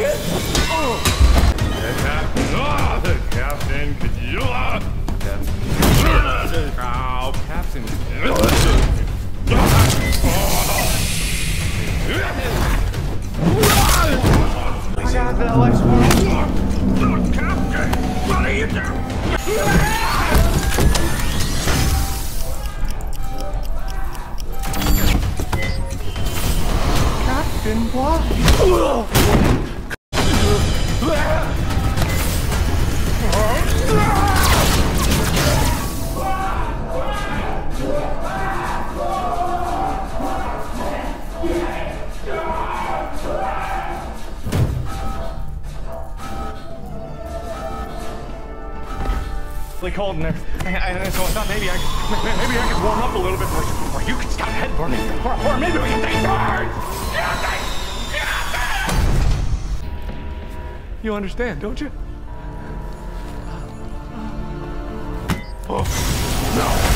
Captain! Oh, the captain! Could captain. Oh, captain. Captain! What? Really cold in there. And, and so I thought maybe I maybe I could warm up a little bit, or, or you could stop head burning, or, or maybe we can take turns. You understand, don't you? Oh, no.